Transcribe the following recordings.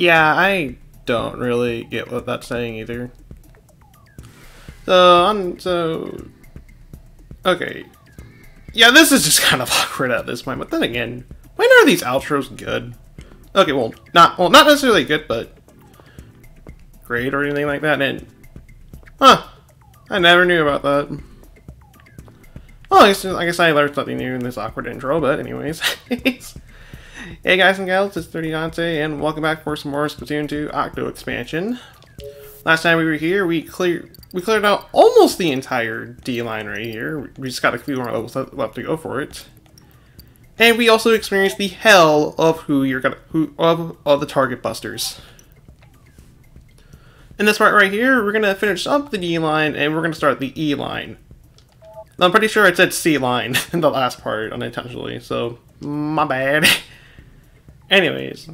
Yeah, I don't really get what that's saying either. So, I'm so... Okay. Yeah, this is just kind of awkward at this point, but then again, when are these outros good? Okay, well, not well, not necessarily good, but great or anything like that, and... Huh. I never knew about that. Well, I guess, I guess I learned something new in this awkward intro, but anyways. hey guys and gals, it's 3D Dante, and welcome back for some more Splatoon 2 Octo expansion. Last time we were here, we cleared we cleared out almost the entire D line right here. We just got a few more levels left to go for it. And we also experienced the hell of who you're gonna who of all the target busters. In this part right here, we're gonna finish up the D line and we're gonna start the E line. I'm pretty sure it said C line in the last part unintentionally, so my bad. Anyways,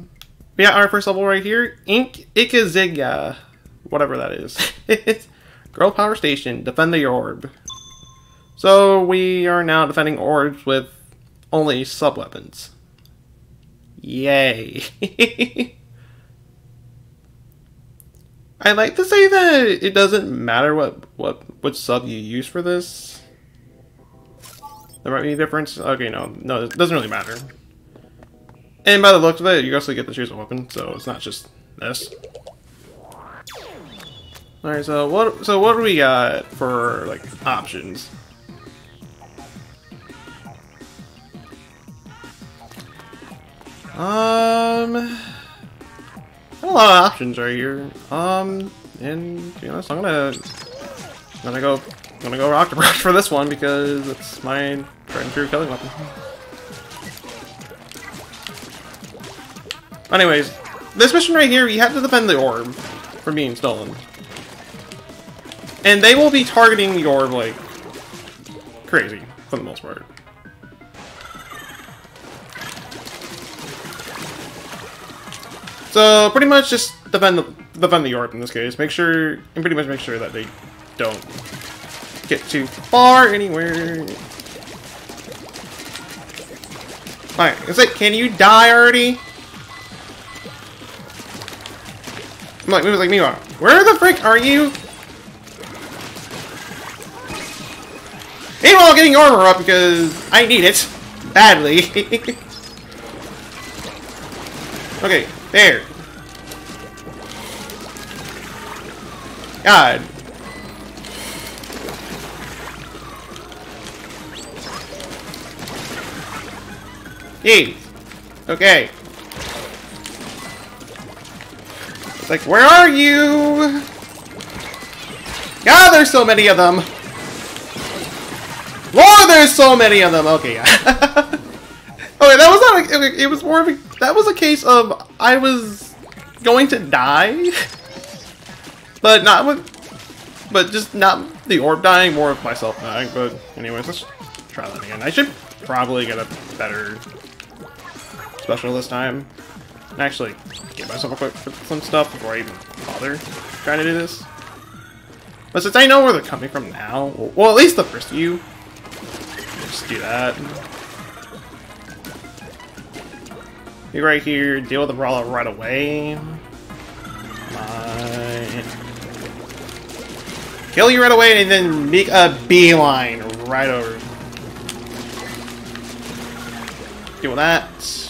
we got our first level right here, Ink Ikaziga, whatever that is. Girl Power Station, defend the orb. So we are now defending orbs with only sub-weapons. Yay. I like to say that it doesn't matter what, what which sub you use for this. There might be a difference. Okay, no, no, it doesn't really matter. And by the looks of it, you also get to choose a weapon, so it's not just this. Alright, so what so what do we got for like options? Um a lot of options right here. Um and to be honest, I'm gonna I'm gonna go I'm gonna go Rocket Rush for this one because it's my tried and true killing weapon. Anyways, this mission right here, you have to defend the orb from being stolen. And they will be targeting the orb like crazy, for the most part. So pretty much just defend the defend the orb in this case. Make sure and pretty much make sure that they don't get too far anywhere. Alright, is it can you die already? I'm like moves like me Where the frick are you? Meanwhile getting armor up because I need it badly. okay, there. God. Jeez. Okay. Like, where are you? God, there's so many of them. Lord, there's so many of them. Okay, yeah. okay, that was not. A, it was more of a. That was a case of I was going to die, but not with, but just not the orb dying, more of myself dying. But anyways, let's try that again. I should probably get a better special this time. Actually, get myself equipped for some stuff before I even bother trying to do this. But since I know where they're coming from now, well, at least the first few, just do that. Be right here, deal with the brawler right away. Kill you right away and then make a beeline right over. Deal with that.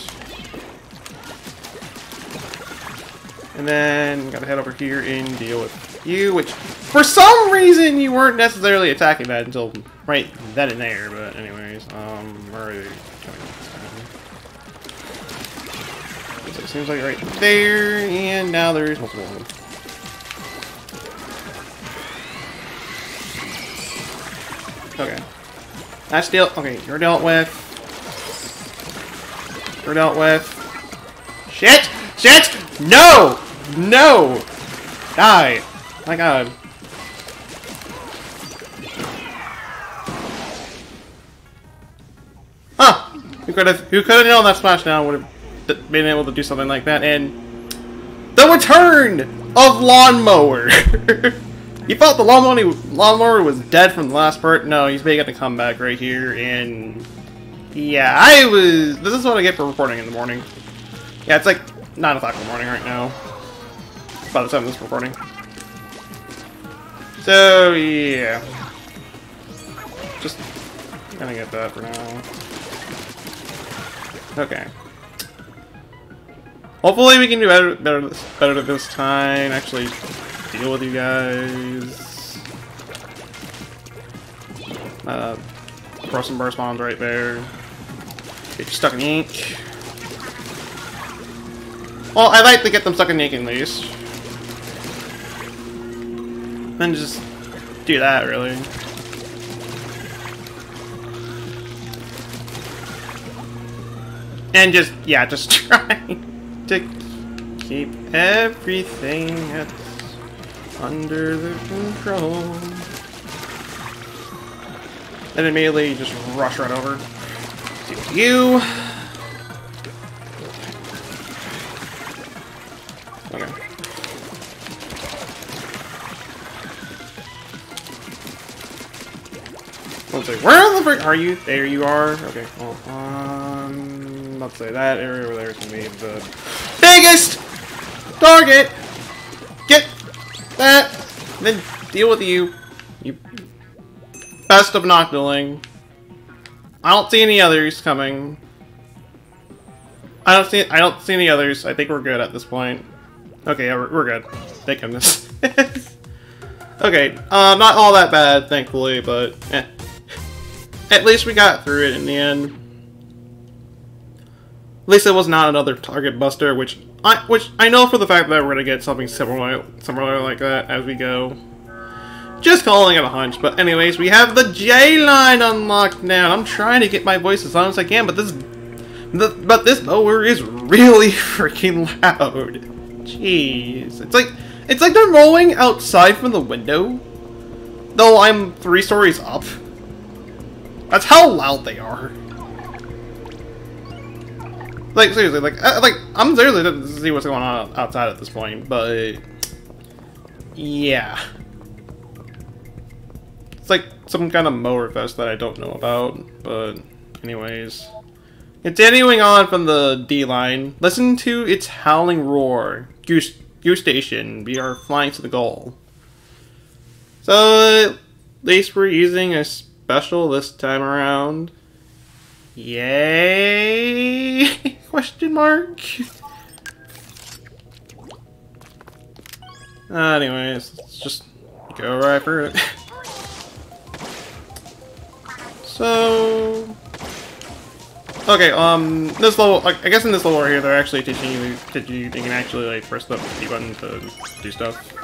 And then gotta head over here and deal with you, which for some reason you weren't necessarily attacking that until right then and there, but anyways, um, where are they coming So it seems like right there, and now there's multiple of them. Okay. That's dealt, okay, you're dealt with. You're dealt with. Shit! Shit! No! No! Die! My god. Huh! Who could have who could have known that Splashdown would have been able to do something like that? And the return of Lawnmower. you thought the lawnmower lawnmower was dead from the last part? No, he's making a comeback right here. And yeah, I was. This is what I get for reporting in the morning. Yeah, it's like 9 o'clock in the morning right now. By the time this recording. So, yeah. Just gonna get that for now. Okay. Hopefully we can do better, better, better this time. Actually deal with you guys. Uh, throw some burst bombs right there. Get you stuck in ink. Well, I like to get them stuck in ink at least. Then just do that, really. And just, yeah, just try to keep everything under the control. And immediately just rush right over. To you. Let's see, where the frick are you? There you are. Okay, well, um, let's say that area over there is gonna be the biggest target. Get that, then deal with you. You best of Noctiling. I don't see any others coming. I don't see I don't see any others. I think we're good at this point. Okay, yeah, we're, we're good. Thank goodness. okay, uh, not all that bad, thankfully, but eh. At least we got through it in the end. At least it was not another target buster, which I which I know for the fact that we're gonna get something similar similar like that as we go. Just calling it a hunch, but anyways, we have the J line unlocked now. I'm trying to get my voice as loud as I can, but this the, but this mower is really freaking loud. Jeez, it's like it's like they're rolling outside from the window, though I'm three stories up. That's how loud they are. Like seriously, like uh, like I'm seriously to see what's going on outside at this point, but yeah, it's like some kind of mower fest that I don't know about. But anyways, continuing on from the D line, listen to its howling roar. Goose Goose Station, we are flying to the goal. So at least we're using a special this time around. Yay! Question mark. Anyways, let's just go right for it. so, okay. Um, this level, I guess in this level right here, they're actually teaching you that you, you can actually like press the B button to do stuff.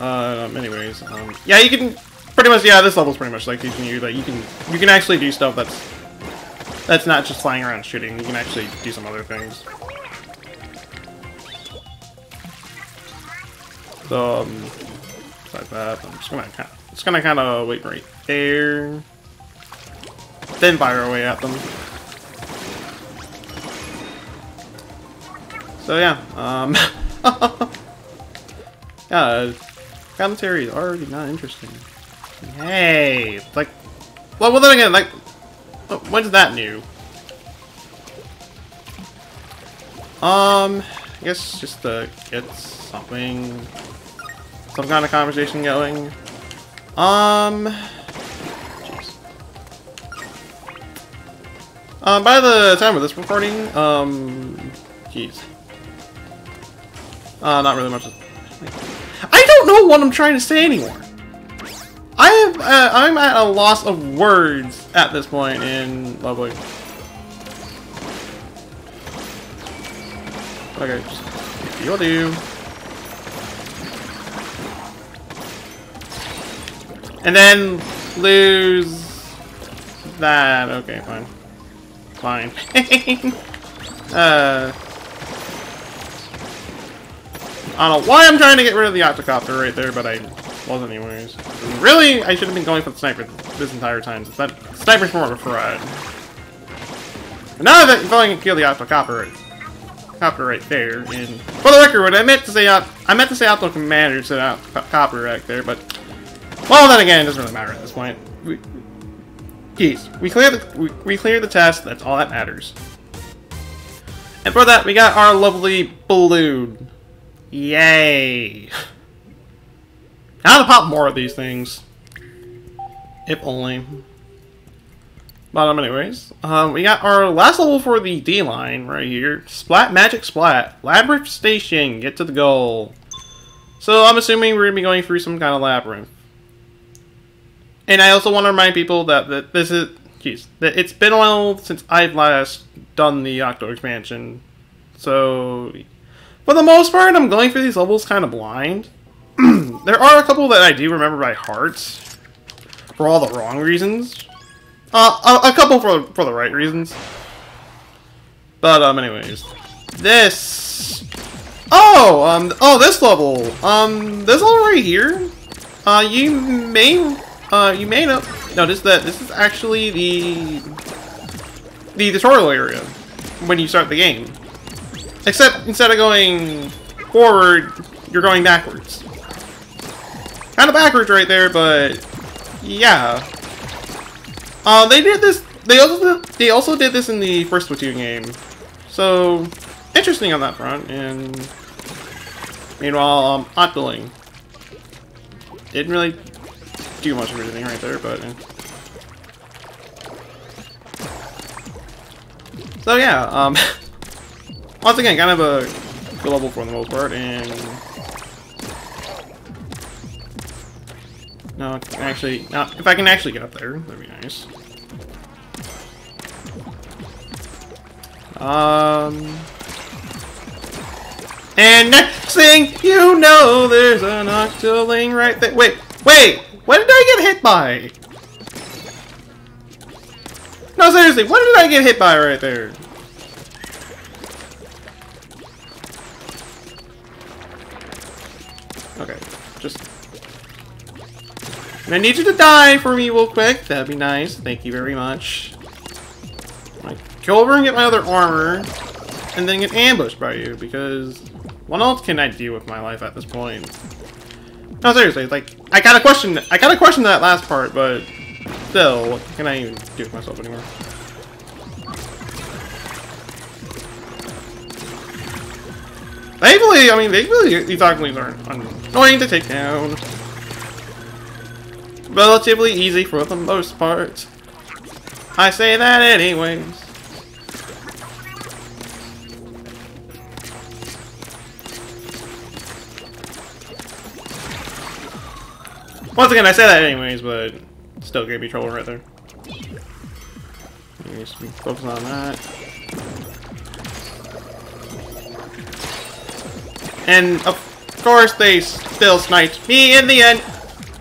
Um, anyways, um, yeah, you can pretty much, yeah, this level's pretty much like teaching you that you can, you can actually do stuff that's, that's not just flying around shooting, you can actually do some other things. So, um, like that, I'm just gonna, kind of, just gonna kind of wait right there, then fire away at them. So yeah, um, yeah, commentary is already not interesting. Hey, like, well, well then again, like, when's that new? Um, I guess just to get something, some kind of conversation going. Um, jeez. Um, by the time of this recording, um, jeez. Uh, not really much. Know what I'm trying to say anymore. I have, uh, I'm at a loss of words at this point in Lovely. Okay, just you'll do. And then lose that. Okay, fine. Fine. uh, I don't know why I'm trying to get rid of the octocopter right there, but I wasn't anyways. Really, I should have been going for the sniper this entire time, since that sniper's more of a fraud. And now that if I can kill the octocopter right there, and for the record, what I meant to say uh, I meant to say Octo Commander instead of copper right there, but well then again, it doesn't really matter at this point. Geez, we cleared the we, we the test, that's all that matters. And for that, we got our lovely balloon. Yay! Now to pop more of these things. If only. But um, anyways, um, we got our last level for the D line right here. Splat Magic Splat. Labyrinth Station. Get to the goal. So I'm assuming we're going to be going through some kind of labyrinth. And I also want to remind people that, that this is... Jeez. That it's been a while since I've last done the Octo expansion. So... For the most part, I'm going through these levels kind of blind. there are a couple that I do remember by heart. For all the wrong reasons. Uh, a, a couple for, for the right reasons. But, um, anyways. This... Oh, um, oh, this level. Um, this level right here. Uh, you may, uh, you may not notice that this is actually the, the tutorial area when you start the game. Except, instead of going forward, you're going backwards. Kind of backwards right there, but, yeah. Uh, they did this. They also they also did this in the first Splatoon game, so interesting on that front. And meanwhile, um, Octoling didn't really do much of anything right there, but. Eh. So yeah, um, once again, kind of a good level for the most part, and No, actually, no, if I can actually get up there, that'd be nice. Um... And next thing you know, there's an Octoling right there. Wait, wait! What did I get hit by? No, seriously, what did I get hit by right there? Okay, just and I need you to die for me real quick. That'd be nice. Thank you very much. I go over and get my other armor, and then get ambushed by you, because what else can I do with my life at this point? No, seriously, like, I gotta question, I gotta question that last part, but still, what can I even do with myself anymore? Thankfully, I mean, thankfully, these Octolings aren't annoying to take down relatively easy for the most part. I say that anyways. Once again, I say that anyways, but still gave me trouble right there. Just focus on that. And of course they still sniped me in the end.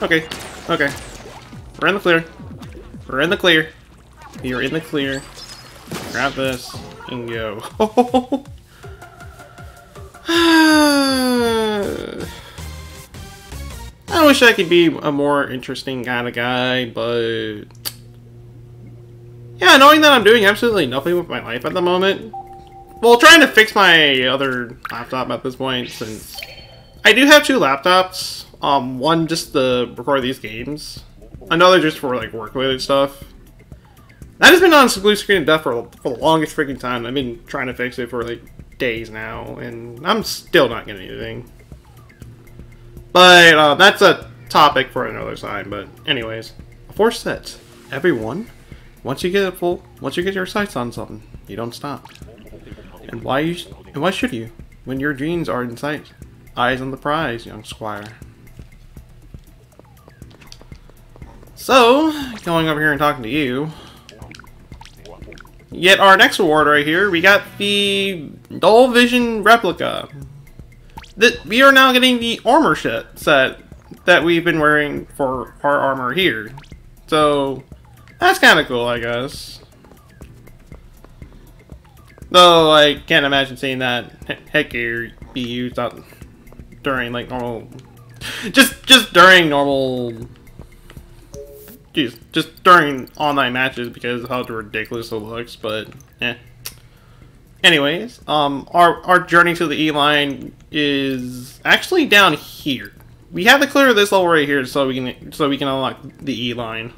Okay, Okay. We're in the clear. We're in the clear. You're in the clear. Grab this and go. I wish I could be a more interesting kind of guy, but... Yeah, knowing that I'm doing absolutely nothing with my life at the moment. Well, trying to fix my other laptop at this point, since I do have two laptops. Um, one just to record these games. Another just for like work-related stuff. That has been on blue screen of death for, for the longest freaking time. I've been trying to fix it for like days now, and I'm still not getting anything. But uh, that's a topic for another time. But anyways, before set, everyone, once you get it full, once you get your sights on something, you don't stop. And why you? And why should you? When your dreams are in sight, eyes on the prize, young squire. So, going over here and talking to you. Yet our next award right here, we got the Null Visor Replica. That we are now getting the armor set set that we've been wearing for our armor here. So, that's kind of cool, I guess. Though I can't imagine seeing that headgear be used out during like normal, just just during normal geez, just during online matches because how ridiculous it looks, but eh. Anyways, um, our, our journey to the E-line is actually down here. We have to clear this level right here so we can so we can unlock the E-line.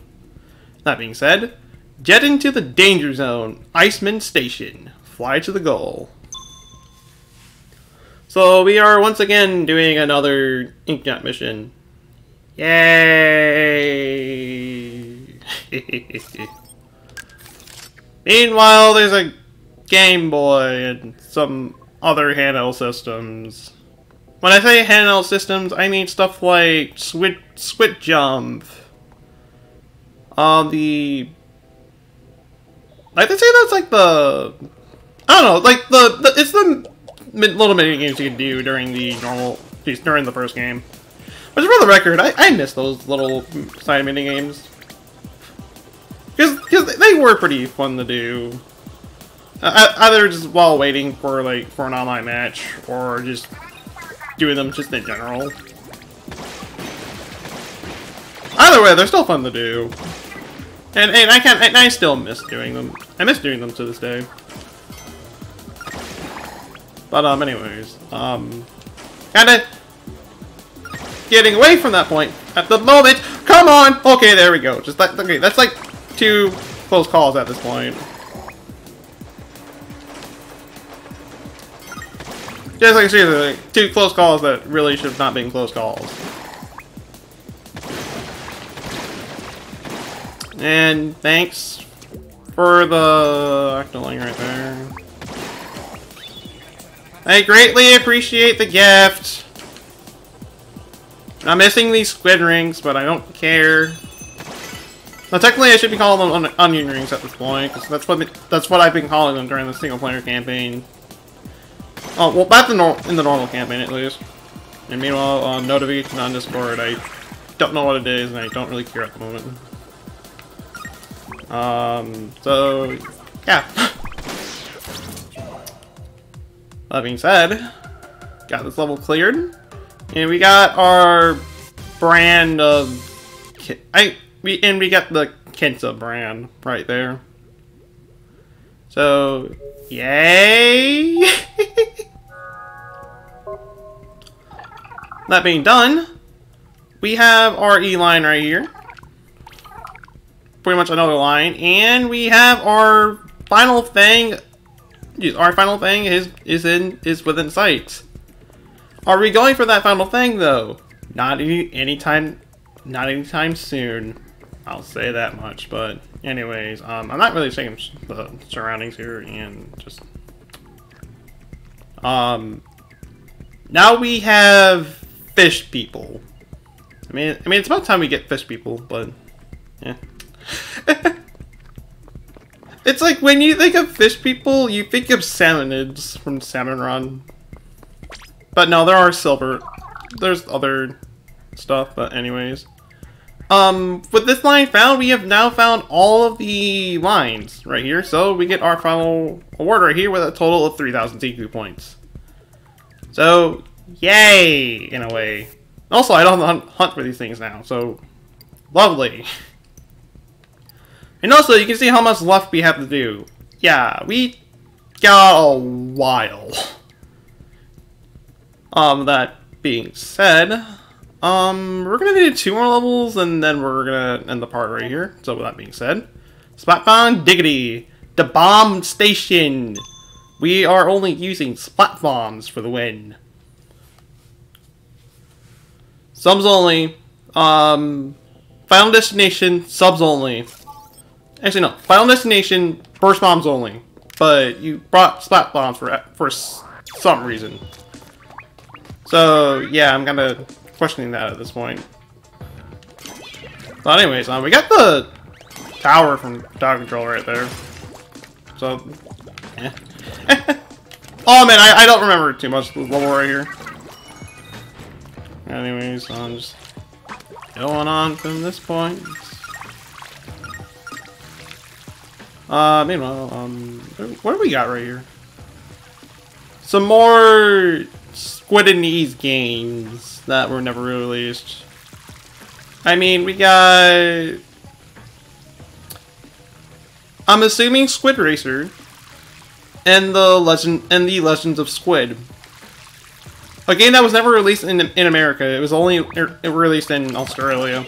That being said, jet into the danger zone, Iceman Station. Fly to the goal. So we are once again doing another Inkjet mission. Yay! Meanwhile, there's a Game Boy and some other handheld systems. When I say handheld systems, I mean stuff like Squid Jump. Uh, the... Like, they say that's like the... I don't know, like the, the it's the little mini games you can do during the normal, during the first game. But for the record, I, I miss those little side mini games. Because they were pretty fun to do. Uh, either just while waiting for like for an online match, or just doing them just in general. Either way, they're still fun to do. And, and I can and I still miss doing them. I miss doing them to this day. But um, anyways, um, kinda getting away from that point at the moment. Come on. Okay, there we go. Just that. Okay, that's like two close calls at this point. Just like seriously, like, two close calls that really should have not been close calls. And thanks for the octoling right there. I greatly appreciate the gift. I'm missing these squid rings, but I don't care. Now, technically, I should be calling them onion rings at this point, because that's what that's what I've been calling them during the single-player campaign. Oh, well, back in the normal campaign, at least. And meanwhile, on notification on Discord, I don't know what it is, and I don't really care at the moment. Um, so, yeah. That being said, got this level cleared. And we got our brand of... I we And we got the Kenta brand right there. So, yay! that being done, we have our E line right here. Pretty much another line. And we have our final thing our final thing is is in is within sight. Are we going for that final thing though? Not any anytime, not anytime soon. I'll say that much. But anyways, um, I'm not really seeing the surroundings here and just um. Now we have fish people. I mean, I mean, it's about time we get fish people, but yeah. It's like when you think of fish people, you think of salmonids from Salmon Run. But no, there are silver. There's other stuff, but anyways. Um, with this line found, we have now found all of the lines right here. So we get our final award right here with a total of 3,000 Deku points. So, yay, in a way. Also, I don't hunt for these things now, so lovely. And also, you can see how much left we have to do. Yeah, we got a while. Um, that being said, um, we're gonna do two more levels, and then we're gonna end the part right here. So with that being said, Splatbound Diggity, the bomb station. We are only using splat bombs for the win. Subs only. Um, final destination, subs only. Actually, no. Final Destination, burst bombs only. But you brought splat bombs for for some reason. So, yeah, I'm kind of questioning that at this point. But anyways, um, we got the tower from Tower Control right there. So, oh man, I, I don't remember too much the level right here. Anyways, I'm just going on from this point. Uh, meanwhile, um, what do we got right here? Some more Squidinese games that were never released. I mean, we got... I'm assuming Squid Racer and the Legend and the Legends of Squid. A game that was never released in in America. It was only released in Australia.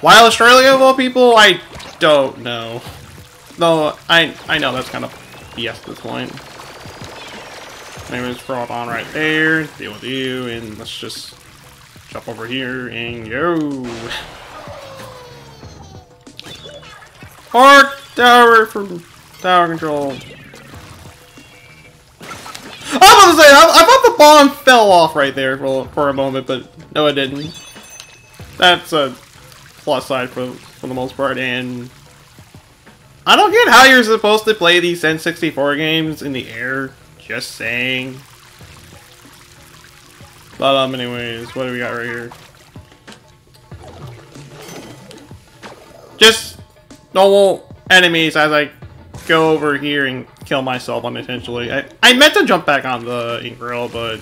Why Australia of all people? I don't know. Though, I, I know that's kind of BS at this point. Anyways, frog on right there. Deal with you, and let's just jump over here and go. Hard tower from tower control. I was about to say, I, I thought the bomb fell off right there for, for a moment, but no it didn't. That's a plus side for, for the most part, and I don't get how you're supposed to play these N64 games in the air. Just saying. But um, anyways, what do we got right here? Just normal enemies as I go over here and kill myself unintentionally. I, I meant to jump back on the ink grill, but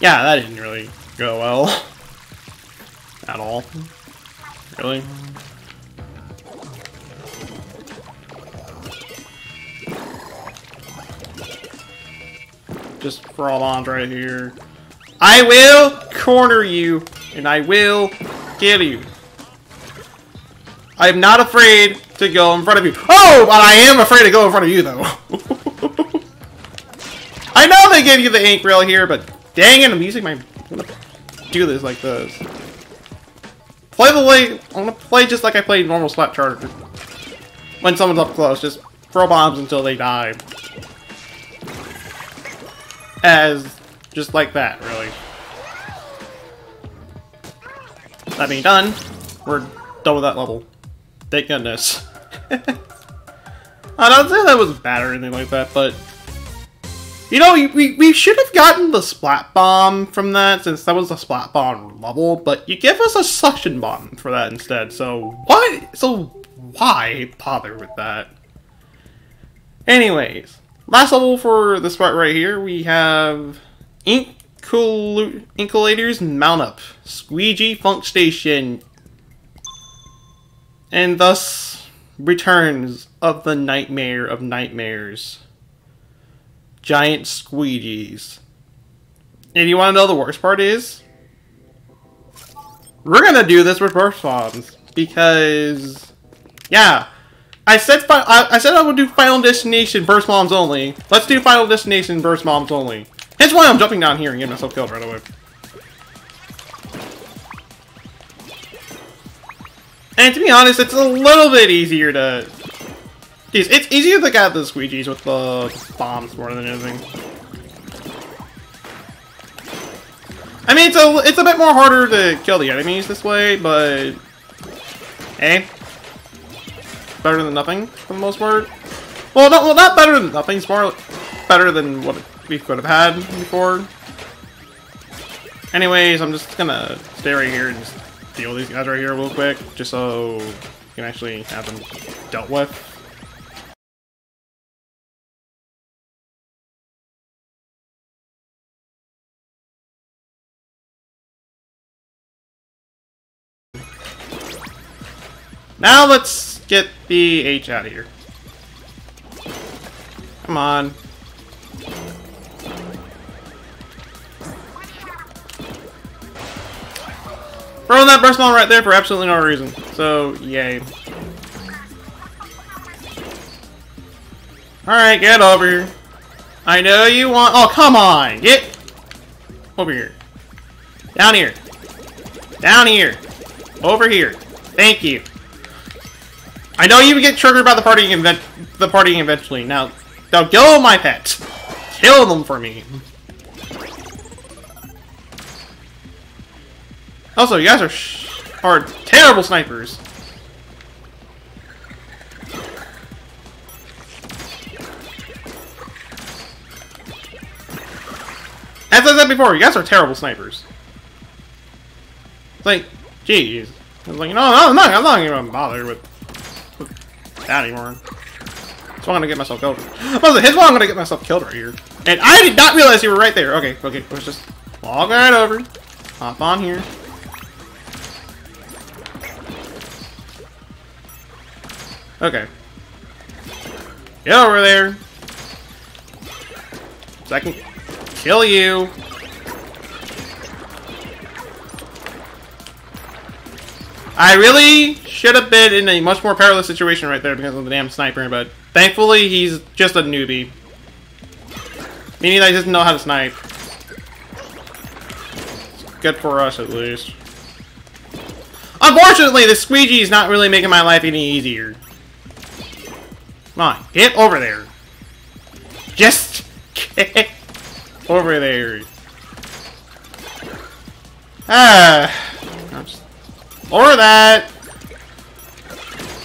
yeah, that didn't really go well at all. Really? Just crawl on right here. I will corner you, and I will kill you. I am not afraid to go in front of you. Oh, but I am afraid to go in front of you, though. I know they gave you the ink grill here, but dang it, I'm using my... I'm do this like this. Play the way... I'm gonna play just like I played normal Splat Charger. When someone's up close, just throw bombs until they die. As... Just like that, really. That being done, we're done with that level. Thank goodness. I don't say that was bad or anything like that, but... You know, we, we should have gotten the Splat Bomb from that, since that was a Splat Bomb level, but you give us a Suction Bomb for that instead, so why? So why bother with that? Anyways, last level for this part right here, we have Inkulators Mount Up, Squeegee Funk Station, and thus returns of the Nightmare of Nightmares. Giant squeegees. And you want to know the worst part is? We're gonna do this with burst bombs because, yeah, I said I, I said I would do Final Destination burst bombs only. Let's do Final Destination burst bombs only. Hence why I'm jumping down here and getting myself killed right away. And to be honest, it's a little bit easier to... It's easier to get the squeegees with the bombs more than anything. I mean, it's a, it's a bit more harder to kill the enemies this way, but... Hey. Better than nothing, for the most part. Well, not, well, not better than nothing, it's more better than what we could have had before. Anyways, I'm just gonna stay right here and just deal with these guys right here real quick, just so you can actually have them dealt with. Now let's get the H out of here. Come on. Throwing that burst bomb right there for absolutely no reason. So, yay. Alright, get over here. I know you want- Oh, come on! Get over here. Down here. Down here. Over here. Thank you. I know you get triggered by the partying event the partying eventually. Now, now kill my pets. Kill them for me. Also, you guys are are terrible snipers. As I said before, you guys are terrible snipers. It's like, jeez. I was like, no, no, I'm not, I'm not even bothered with, that anymore. So I'm gonna get myself killed. Like, why I'm gonna get myself killed right here. And I did not realize you were right there. Okay, okay, let's just walk right over. Hop on here. Okay. Get over there. So I can kill you. I really should have been in a much more perilous situation right there because of the damn sniper, but thankfully he's just a newbie. Meaning just don't know how to snipe. Good for us, at least. Unfortunately, the squeegee is not really making my life any easier. Come on, get over there. Just get over there. Ah. Or that.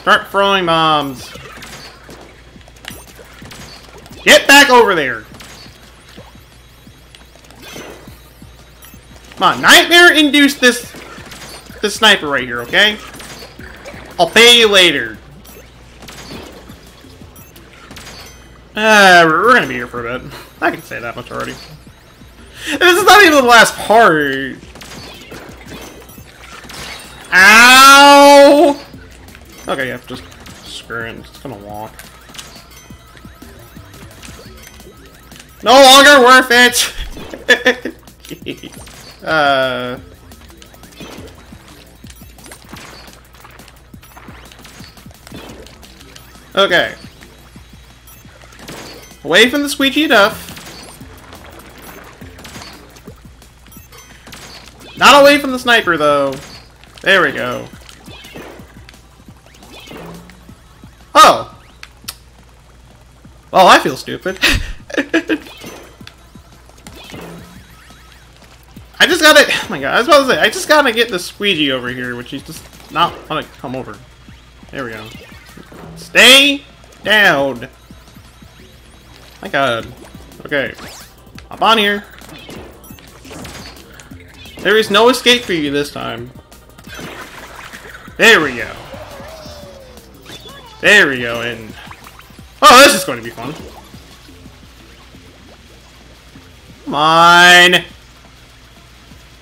Start throwing bombs. Get back over there. Come on, Nightmare induced this this sniper right here, okay? I'll pay you later. Uh, we're gonna be here for a bit. I can say that much already. This is not even the last part. Ow! Okay, yeah, just screw it. Just gonna walk. No longer worth it! uh... Okay. Away from the squeegee duff. Not away from the sniper, though. There we go. Oh! Well, I feel stupid. I just gotta... Oh my god, I was about to say, I just gotta get the squeegee over here, which he's just not gonna come over. There we go. Stay down! My god. Okay. Hop on here. There is no escape for you this time. There we go. There we go, and... Oh, this is going to be fun. On!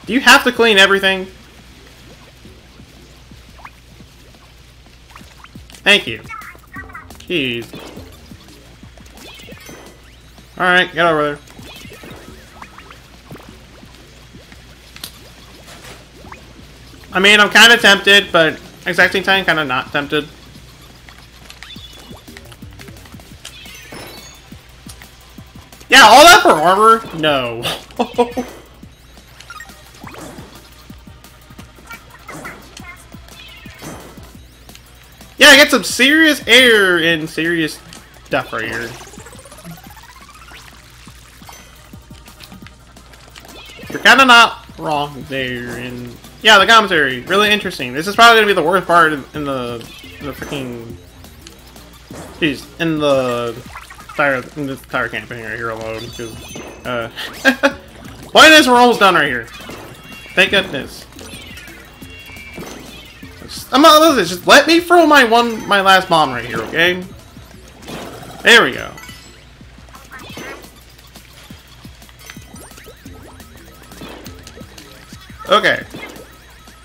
Do you have to clean everything? Thank you. Jeez. Alright, get over there. I mean, I'm kind of tempted, but exacting time kind of not tempted. Yeah, all that for armor? No. yeah, I get some serious air and serious stuff right here. You're kind of not wrong there, and yeah, the commentary, really interesting. This is probably gonna be the worst part in, the in the freaking, jeez, in the entire in this entire campaign right here alone. Because, uh, point is, we're almost done right here. Thank goodness. I'm not listen. Just let me throw my one, my last bomb right here, okay? There we go. Okay.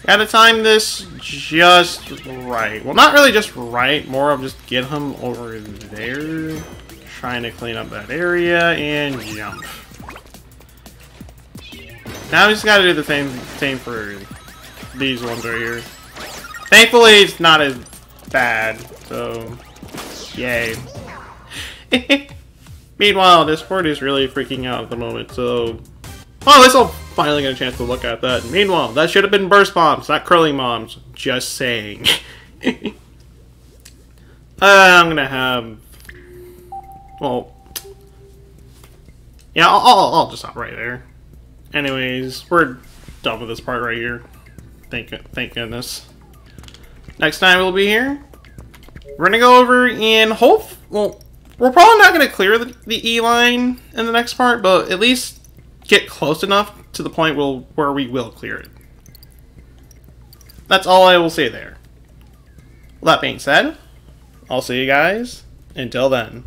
Gotta time this just right. Well, not really just right, more of just get him over there. Trying to clean up that area and jump. Now we just gotta do the same same for these ones right here. Thankfully, it's not as bad, so yay. Meanwhile, this Discord is really freaking out at the moment, so Oh, I'll finally get a chance to look at that. Meanwhile, that should have been burst bombs, not curling bombs. Just saying. uh, I'm gonna have... Well... Yeah, I'll, I'll, I'll just stop right there. Anyways, we're done with this part right here. Thank, thank goodness. Next time we'll be here, we're gonna go over and hope... Well, we're probably not gonna clear the, the E-line in the next part, but at least get close enough to the point will, where we will clear it. That's all I will say there. Well, that being said, I'll see you guys until then.